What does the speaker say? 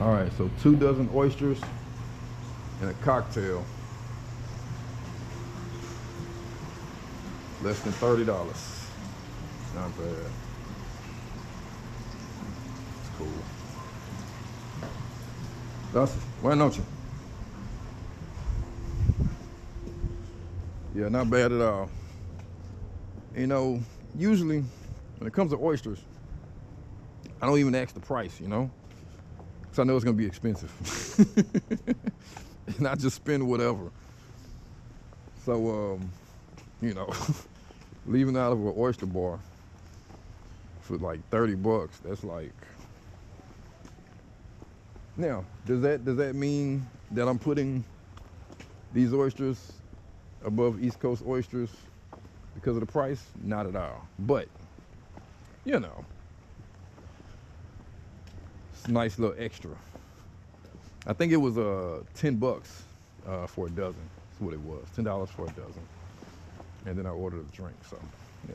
All right, so two dozen oysters and a cocktail. Less than thirty dollars. Not bad. It's cool. That's buenas noches. Yeah, not bad at all. You know, usually when it comes to oysters, I don't even ask the price, you know? I know it's going to be expensive. and I just spend whatever. So, um, you know, leaving out of an oyster bar for like 30 bucks, that's like. Now, does that does that mean that I'm putting these oysters above East Coast oysters because of the price? Not at all. But, you know, it's nice little extra. I think it was uh, 10 bucks uh, for a dozen. That's what it was. $10 for a dozen. And then I ordered a drink, so yeah.